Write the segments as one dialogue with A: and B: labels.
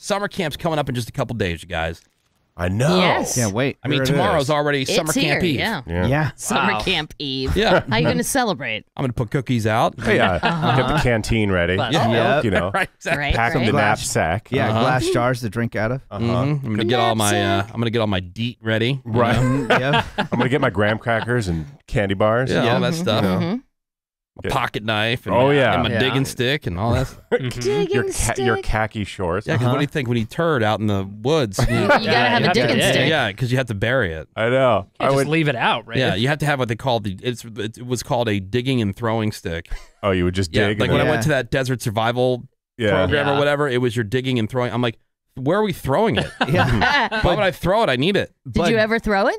A: Summer camp's coming up in just a couple days, you guys.
B: I know.
C: Yes.
D: Can't wait.
A: I mean,
B: Here it
A: tomorrow's
B: is.
A: already
C: It's
A: summer
C: here,
A: camp eve.
C: yeah.
B: Yeah.
D: Yeah.
C: Summer
E: Wow.
C: camp eve.
A: Yeah.
C: How you going to celebrate?
A: I'm gonna put cookies out.
B: Hey, yeah. Get the canteen ready.
E: But-
A: Yeah.
D: Yep.
B: You know,
A: right. Exactly.
C: Right,
B: pack
C: right.
B: the
D: Glass-
B: knapsack.
D: Yeah,
A: Uh-huh.
D: glass jars to drink out of.
B: Uh-huh.
A: Mhm. I'm gonna get all my. Uh, I'm gonna get all my deet ready.
B: Right.
A: know?
D: Mm, yeah.
B: I'm gonna get my graham crackers and candy bars.
A: Yeah, all
D: Yeah.
A: that stuff.
C: Mhm.
A: A pocket knife. And,
B: Oh, yeah.
A: And my
E: Yeah.
A: digging stick and all that.
E: Mhm.
C: Digging
B: Your, ca- your khaki shorts.
A: Yeah, because what
D: Uh-huh.
A: do you think when you turd out in the woods? you-
C: You, you gotta
E: Yeah,
C: have
E: you
C: a
E: have
C: digging
E: dig.
C: stick.
A: yeah, because you have to bury it.
B: I know. I
E: Can't just
B: would.
E: leave it out, right?
A: Yeah, you have to have what they call the. It's it was called a digging and throwing stick.
B: Oh, you would just
A: Yeah,
B: dig.
A: like
B: and
A: when I went to that desert survival
B: yeah.
A: program
E: Yeah.
A: or whatever, it was your digging and throwing. I'm like, where are we throwing it?
D: Yeah.
A: Why would I throw it? I need it.
C: Did
D: But-
C: you ever throw it?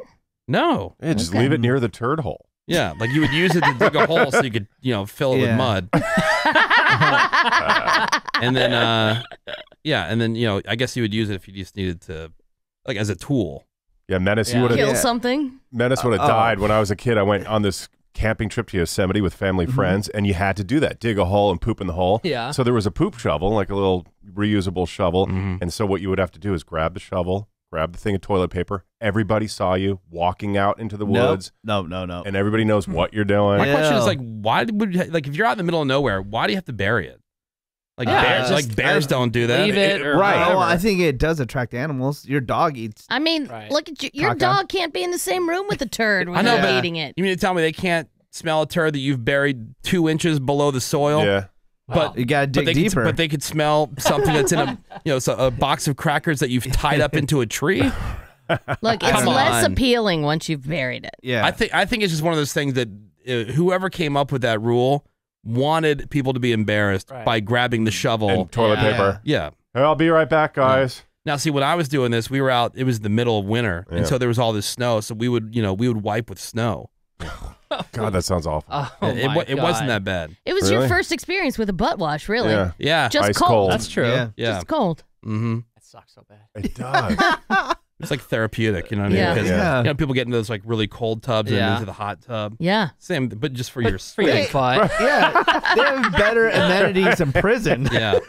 A: No.
B: Yeah, just
C: Okay.
B: leave it near the turd hole.
A: Yeah, like you would use it to dig a hole so you could, you know, fill it with
D: Yeah.
A: mud. and then, uh, yeah, and then you know, I guess you would use it if you just needed to, like, as a tool.
B: Yeah, Menace,
E: Yeah.
B: you would have
C: Kill
D: Yeah.
C: something?
B: Menace would have
D: Uh, oh.
B: died when I was a kid. I went on this camping trip to Yosemite with family
D: Mhm.
B: friends, and you had to do that: dig a hole and poop in the hole.
E: Yeah.
B: So there was a poop shovel, like a little reusable shovel,
A: Mhm.
B: and so what you would have to do is grab the shovel, grab the thing of toilet paper. Everybody saw you walking out into the
D: Nope.
B: woods,
D: No, no, no.
B: and everybody knows hmm. what you're doing.
A: My question is
D: Ew.
A: like, why would you, like if you're out in the middle of nowhere, why do you have to bury it? Like
E: Yeah,
A: bears,
E: just-
A: like bears uh, don't do that.
E: Leave it or
B: right.
D: Oh,
E: whatever.
D: I think it does attract animals. Your dog eats.
C: I mean,
E: Right.
C: look at you. Your
D: Caca.
C: dog can't be in the same room with a turd
A: I
C: when
A: know,
C: you're
A: but-
C: eating it.
A: You mean to tell me they can't smell a turd that you've buried two inches below the soil?
B: Yeah.
A: But
D: You gotta
A: but
D: dig
A: they
D: deeper.
A: Could, but they could smell something that's in a you know so a box of crackers that you've tied up into a tree.
C: Look, it's
A: Come
C: less
A: on.
C: appealing once you've buried it.
D: yeah.
A: I think I think it's just one of those things that uh, whoever came up with that rule wanted people to be embarrassed
E: Right.
A: by grabbing the shovel.
B: And toilet
E: Yeah.
B: paper.
A: yeah.
B: Hey, I'll be right back, guys.
A: Now, see, when I was doing this, we were out. It was the middle of winter,
B: Yeah.
A: and so there was all this snow. So we would, you know, we would wipe with snow.
B: God, that sounds awful.
E: Oh,
A: it,
E: my
A: wa- it wasn't that bad.
C: It was your
B: Really?
C: first experience with a butt wash, really.
B: Yeah.
A: Yeah.
C: Just
B: Ice
C: cold.
B: cold.
E: That's true.
D: Yeah.
A: yeah.
C: Just cold.
A: Mm-hmm.
E: That sucks so bad.
B: It does.
A: It's like therapeutic, you know what I mean?
C: Yeah.
A: 'Cause,
D: Yeah.
A: You know, people get into those like really cold tubs and
E: Yeah.
A: into the hot tub.
C: Yeah.
A: Same, but just for your
E: For your butt.
D: yeah. they have better amenities in prison.
A: Yeah.